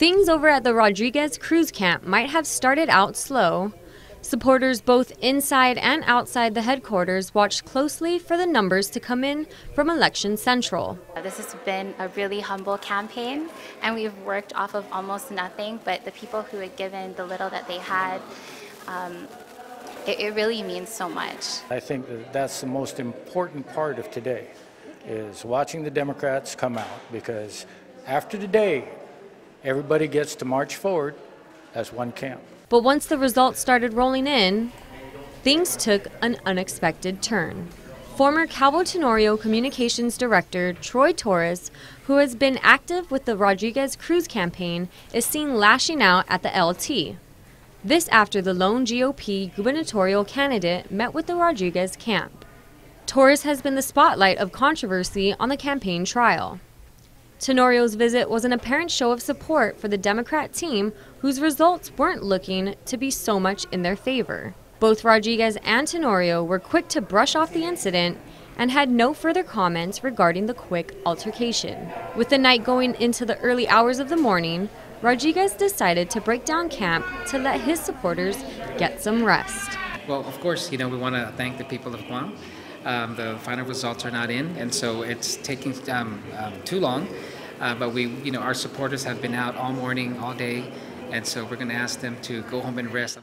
Things over at the Rodriguez Cruz camp might have started out slow. Supporters both inside and outside the headquarters watched closely for the numbers to come in from Election Central. This has been a really humble campaign, and we've worked off of almost nothing, but the people who had given the little that they had, um, it, it really means so much. I think that that's the most important part of today, is watching the Democrats come out, because after today, everybody gets to march forward as one camp. But once the results started rolling in, things took an unexpected turn. Former Calvo Tenorio Communications Director Troy Torres, who has been active with the Rodriguez Cruz campaign, is seen lashing out at the LT. This after the lone GOP gubernatorial candidate met with the Rodriguez camp. Torres has been the spotlight of controversy on the campaign trail. Tenorio's visit was an apparent show of support for the Democrat team, whose results weren't looking to be so much in their favor. Both Rodriguez and Tenorio were quick to brush off the incident and had no further comments regarding the quick altercation. With the night going into the early hours of the morning, Rodriguez decided to break down camp to let his supporters get some rest. Well, of course, you know, we want to thank the people of Guam. Um, the final results are not in, and so it's taking um, um, too long. Uh, but we, you know, our supporters have been out all morning, all day, and so we're going to ask them to go home and rest.